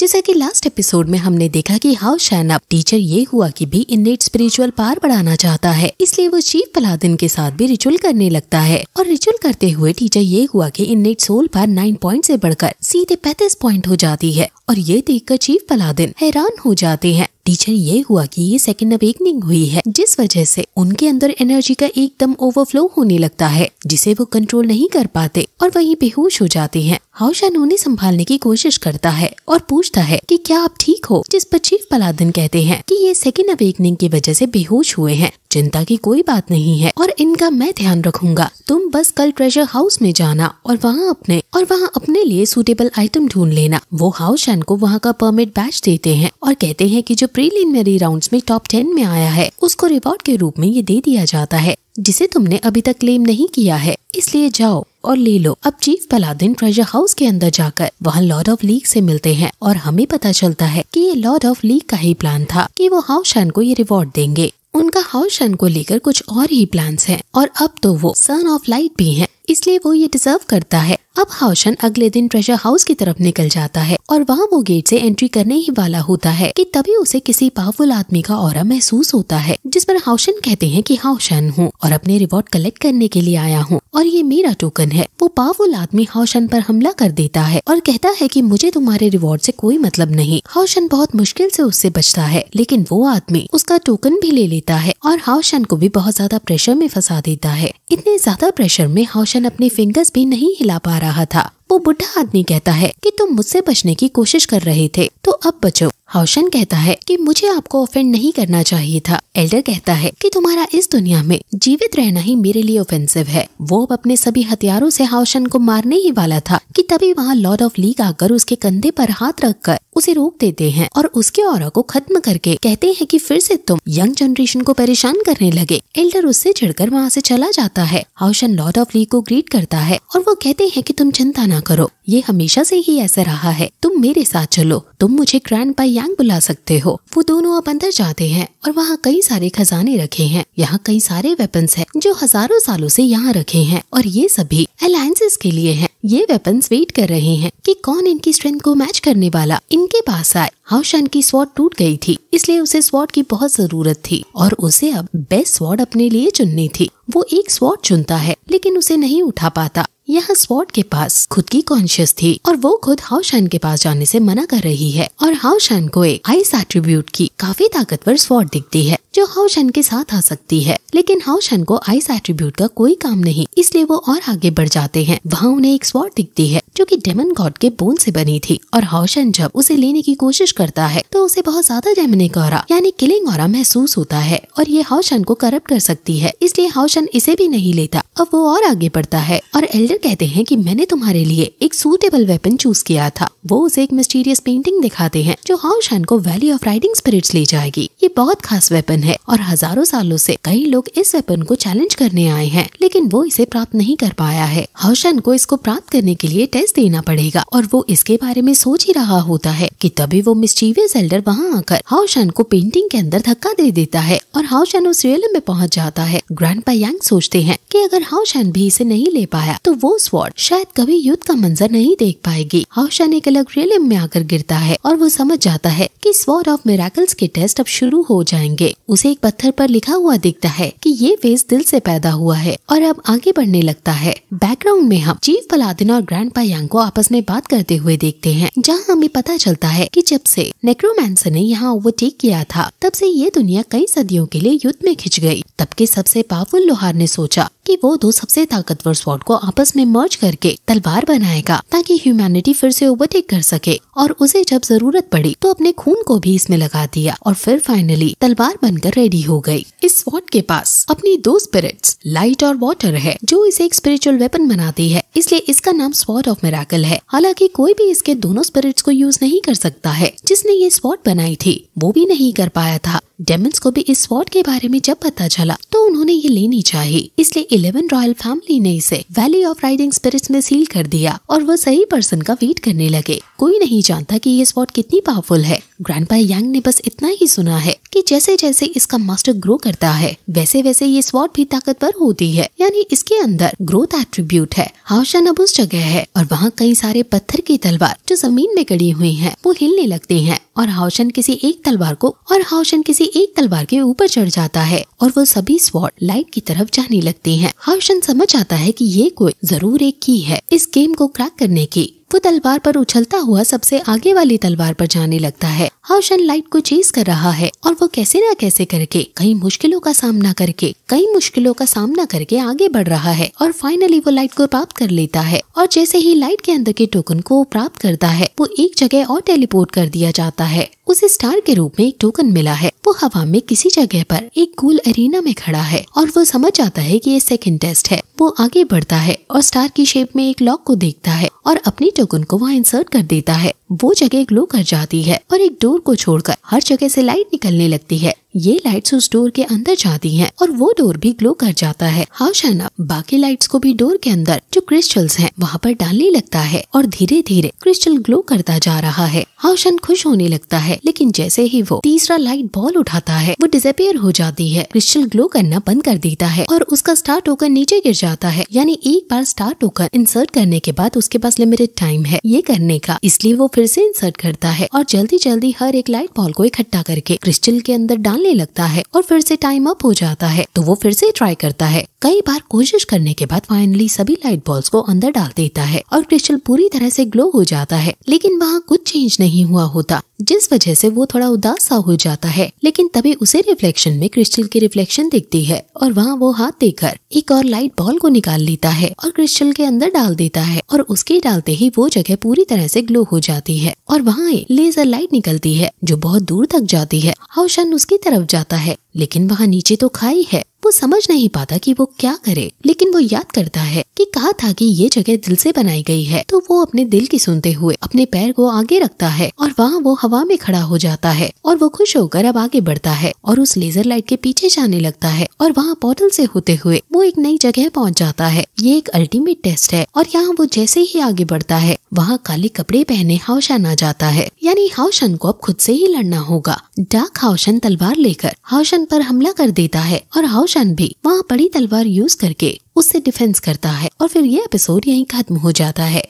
जैसा कि last episode में हमने देखा कि हाउ शैन अब टीचर ये हुआ कि भी इन स्पिरिचुअल पार बढ़ाना चाहता है। इसलिए वो चीफ पलादिन के साथ भी रिचुअल करने लगता है। और रिचुअल करते हुए टीचर ये हुआ कि इन्नेट सोल पर नाइन पॉइंट से बढ़कर सीधे पैंतीस पॉइंट हो जाती है। और ये देखकर चीफ पलादिन हैरान हो जाते हैं। टीचर ये हुआ कि ये सेकेंड अवेकनिंग हुई है, जिस वजह से उनके अंदर एनर्जी का एकदम ओवरफ्लो होने लगता है, जिसे वो कंट्रोल नहीं कर पाते और वहीं बेहोश हो जाते हैं। हाउशान उन्हें संभालने की कोशिश करता है और पूछता है कि क्या आप ठीक हो, जिस पर चीफ पलादन कहते हैं कि ये सेकेंड अवेकनिंग की वजह से बेहोश हुए हैं। चिंता की कोई बात नहीं है और इनका मैं ध्यान रखूँगा। तुम बस कल ट्रेजर हाउस में जाना और वहाँ अपने, और वहाँ अपने लिए सूटेबल आइटम ढूंढ लेना। वो हाउशान को वहाँ का परमिट बैच देते हैं और कहते हैं कि जो प्रीलिमिनरी राउंड्स में टॉप टेन में आया है, उसको रिवॉर्ड के रूप में ये दे दिया जाता है। जिसे तुमने अभी तक क्लेम नहीं किया है। इसलिए जाओ और ले लो। अब चीफ पलादिन ट्रेजर हाउस के अंदर जाकर वहाँ लॉर्ड ऑफ़ लीग से मिलते हैं और हमें पता चलता है कि ये लॉर्ड ऑफ़ लीग का ही प्लान था कि वो हाउशन को ये रिवॉर्ड देंगे। उनका हाउशन को लेकर कुछ और ही प्लान्स हैं और अब तो वो सन ऑफ़ लाइट भी हैं। इसलिए वो ये डिजर्व करता है। अब हाउशन अगले दिन ट्रेजर हाउस की तरफ़ निकल जाता है और वहाँ वो गेट से एंट्री करने ही वाला होता है कि तभी उसे किसी पावरफुल आदमी का और महसूस होता है, जिस पर हाउशन कहते हैं कि हाउशन हूँ और अपने रिवॉर्ड कलेक्ट करने के लिए आया हूँ। और ये मेरा टोकन है। वो पावरफुल आदमी हाउशन पर हमला कर देता है और कहता है कि मुझे तुम्हारे रिवॉर्ड से कोई मतलब नहीं। हाउशन बहुत मुश्किल से उससे बचता है, लेकिन वो आदमी उसका टोकन भी ले लेता है और हाउशन को भी बहुत ज़्यादा प्रेशर में फंसा देता है। इतने ज़्यादा प्रेशर में हाउशन अपने फिंगर्स भी नहीं हिला पा रहा था। वो बुढ़ा आदमी कहता है कि तुम मुझसे बचने की कोशिश कर रहे थे तो अब बचो। हाउशन कहता है कि मुझे आपको ऑफेंड नहीं करना चाहिए था। एल्डर कहता है कि तुम्हारा इस दुनिया में जीवित रहना ही मेरे लिए ऑफेंसिव है। वो अब अपने सभी हथियारों से हाउशन को मारने ही वाला था कि तभी वहाँ लॉर्ड ऑफ़ लीग आकर उसके कंधे पर हाथ रखकर उसे रोक देते हैं और उसके और को खत्म करके कहते हैं कि फिर से तुम यंग जनरेशन को परेशान करने लगे। एल्डर उससे चिढ़कर वहाँ से चला जाता है। हाउशन लॉर्ड ऑफ़ लीग को ग्रीट करता है और वो कहते हैं कि तुम चिंता ना करो। ये हमेशा से ही ऐसा रहा है। तुम मेरे साथ चलो। तुम मुझे ग्रैंड पाई यांग बुला सकते हो। वो दोनों अब अंदर जाते हैं और वहाँ कई सारे खजाने रखे हैं। यहाँ कई सारे वेपन्स हैं जो हज़ारों सालों से यहाँ रखे हैं और ये सभी अलायंसेस के लिए हैं। ये वेपन्स वेट कर रहे हैं कि कौन इनकी स्ट्रेंथ को मैच करने वाला इनके पास आए। हाउशन की स्वॉर्ड टूट गई थी, इसलिए उसे स्वॉर्ड की बहुत ज़रूरत थी और उसे अब बेस्ट स्वॉर्ड अपने लिए चुननी थी। वो एक स्वॉर्ड चुनता है, लेकिन उसे नहीं उठा पाता। यहाँ स्पॉट के पास खुद की कॉन्शियस थी और वो खुद हाउशान के पास जाने से मना कर रही है और हाउशान को एक आइस एट्रीब्यूट की काफ़ी ताकतवर स्वॉट दिखती है। जो हाउशन के साथ आ सकती है। लेकिन हाउशन को आइस एट्रीब्यूट का कोई काम नहीं। इसलिए वो और आगे बढ़ जाते हैं। वहाँ उन्हें एक स्वॉर्ड दिखती है, जो कि डेमन गॉड के बोन से बनी थी। और हाउशन जब उसे लेने की कोशिश करता है तो उसे बहुत ज़्यादा डेमनिक और यानी किलिंग और महसूस होता है। और ये हाउशन को करप्ट कर सकती है, इसलिए हाउशन इसे भी नहीं लेता। अब वो और आगे बढ़ता है, और एल्डर कहते हैं कि मैंने तुम्हारे लिए एक सूटेबल वेपन चूज़ किया था। वो उसे एक मिस्टीरियस पेंटिंग दिखाते हैं, जो हाउशन को वैली ऑफ़ राइडिंग स्पिरिट्स ले जाएगी। ये बहुत खास वेपन है और हज़ारों सालों से कई लोग इस वेपन को चैलेंज करने आए हैं, लेकिन वो इसे प्राप्त नहीं कर पाया है। हाउशन को इसको प्राप्त करने के लिए टेस्ट देना पड़ेगा और वो इसके बारे में सोच ही रहा होता है कि तभी वो मिस्टीवियस एल्डर वहाँ आकर हाउशन को पेंटिंग के अंदर धक्का दे देता है और हाउशन उस रियल में पहुँच जाता है। ग्रैंड यांग सोचते हैं कि अगर हाउशन भी इसे नहीं ले पाया तो वो स्वॉर्ड शायद कभी युद्ध का मंजर नहीं देख पाएगी। हाउशन एक अलग रियलिम में आकर गिरता है और वो समझ जाता है कि स्वॉर्ड ऑफ़ मेराकल्स के टेस्ट अब शुरू हो जाएँगे। उसे एक पत्थर पर लिखा हुआ दिखता है कि ये फेस दिल से पैदा हुआ है और अब आगे बढ़ने लगता है। बैकग्राउंड में हम चीफ पलादिन और ग्रैंड यांग को आपस में बात करते हुए देखते हैं, जहाँ हमें पता चलता है कि जब से नेक्रोमैंसर ने यहाँ ओवरटेक किया था, तब से ये दुनिया कई सदियों के लिए युद्ध में खिंच गई। तब के सबसे पावरफुल लोहार ने सोचा कि वो दो सबसे ताकतवर स्वॉर्ड को आपस में मर्ज करके तलवार बनाएगा, ताकि ह्यूमैनिटी फिर से ओवरटेक कर सके और उसे जब ज़रूरत पड़ी तो अपने खून को भी इसमें लगा दिया और फिर फाइनली तलवार बनकर रेडी हो गई। इस स्वॉर्ड के पास अपनी दो स्पिरिट्स लाइट और वाटर है, जो इसे एक स्पिरिचुअल वेपन बनाती है, इसलिए इसका नाम स्वॉर्ड ऑफ़ मेराकल है। हालाँकि कोई भी इसके दोनों स्पिरिट्स को यूज़ नहीं कर सकता है, जिसने ये स्वॉर्ड बनाई थी, वो भी नहीं कर पाया था। डेमंस को भी इस स्वॉर्ड के बारे में जब पता चला तो उन्होंने ये लेनी चाहिए, इसलिए इलेवन रॉयल फैमिली ने इसे वैली ऑफ़ राइडिंग स्पिरिट्स में सील कर दिया और वो सही पर्सन का वेट करने लगे। कोई नहीं जानता कि ये स्पॉट कितनी पावरफुल है। ग्रैंड यांग ने बस इतना ही सुना है कि जैसे जैसे इसका मास्टर ग्रो करता है वैसे वैसे ये स्वॉट भी ताकतवर होती है। यानी इसके अंदर ग्रोथ एट्रीब्यूट है। हाउशन अब उस जगह है और वहाँ कई सारे पत्थर की तलवार जो ज़मीन में गड़ी हुई हैं, वो हिलने लगती है और हाउशन किसी एक तलवार को और हाउशन किसी एक तलवार के ऊपर चढ़ जाता है और वो सभी स्वॉट लाइट की तरफ़ जाने लगती हैं। हाउशन समझ आता है कि ये कोई ज़रूर एक की है इस गेम को क्रैक करने की। वो तलवार पर उछलता हुआ सबसे आगे वाली तलवार पर जाने लगता है। हाउशन लाइट को चेज कर रहा है और वो कैसे न कैसे करके, कई मुश्किलों का सामना करके, कई मुश्किलों का सामना करके आगे बढ़ रहा है और फाइनली वो लाइट को प्राप्त कर लेता है और जैसे ही लाइट के अंदर के टोकन को प्राप्त करता है, वो एक जगह और टेलीपोर्ट कर दिया जाता है। उसे स्टार के रूप में एक टोकन मिला है। वो हवा में किसी जगह पर एक कूल अरीना में खड़ा है और वो समझ आता है कि ये सेकंड टेस्ट है। वो आगे बढ़ता है और स्टार की शेप में एक लॉक को देखता है और अपनी टोकन को वहाँ इंसर्ट कर देता है वो जगह ग्लो कर जाती है और एक डोर को छोड़कर हर जगह से लाइट निकलने लगती है। ये लाइट्स उस डोर के अंदर जाती हैं और वो डोर भी ग्लो कर जाता है। हाउशाना बाकी लाइट्स को भी डोर के अंदर, जो क्रिस्टल्स हैं, वहाँ पर डालने लगता है और धीरे धीरे क्रिस्टल ग्लो करता जा रहा है। हाउशन खुश होने लगता है, लेकिन जैसे ही वो तीसरा लाइट बॉल उठाता है, वो डिसअपियर हो जाती है। क्रिस्टल ग्लो करना बंद कर देता है और उसका स्टार टोकन नीचे गिर जाता है। यानी एक बार स्टार टोकन इंसर्ट करने के बाद उसके पास लिमिटेड टाइम है। ये करने का, इसलिए वो फिर से इंसर्ट करता है और जल्दी जल्दी हर एक लाइट बॉल को इकट्ठा करके क्रिस्टल के अंदर डालने लगता है और फिर से टाइम अप हो जाता है। तो वो फिर से ट्राई करता है। कई बार कोशिश करने के बाद फाइनली सभी लाइट बॉल्स को अंदर डाल देता है और क्रिस्टल पूरी तरह से ग्लो हो जाता है, लेकिन वहाँ कुछ चेंज नहीं हुआ होता। जिस वजह से वो थोड़ा उदास सा हो जाता है, लेकिन तभी उसे रिफ्लेक्शन में क्रिस्टल की रिफ्लेक्शन दिखती है और वहाँ वो हाथ देकर एक और लाइट बॉल को निकाल लेता है और क्रिस्टल के अंदर डाल देता है और उसके डालते ही वो जगह पूरी तरह से ग्लो हो जाती है और वहाँ लेजर लाइट निकलती है जो बहुत दूर तक जाती है। हाउशन उसकी तरफ़ जाता है। लेकिन वहाँ नीचे तो खाई है। वो समझ नहीं पाता कि वो क्या करे। लेकिन वो याद करता है कि कहा था कि ये जगह दिल से बनाई गई है। तो वो अपने दिल की सुनते हुए अपने पैर को आगे रखता है और वहाँ वो हवा में खड़ा हो जाता है और वो खुश होकर अब आगे बढ़ता है और उस लेजर लाइट के पीछे जाने लगता है और वहाँ पोर्टल से होते हुए वो एक नई जगह पहुँच जाता है। ये एक अल्टीमेट टेस्ट है और यहाँ वो जैसे ही आगे बढ़ता है, वहाँ काले कपड़े पहने हाउशन आ जाता है। यानी हाउशन को अब खुद से ही लड़ना होगा। डाक हाउशन तलवार लेकर हाउशन पर हमला कर देता है और हाउशन भी वहाँ बड़ी तलवार यूज़ करके उससे डिफेंस करता है और फिर ये एपिसोड यहीं खत्म हो जाता है।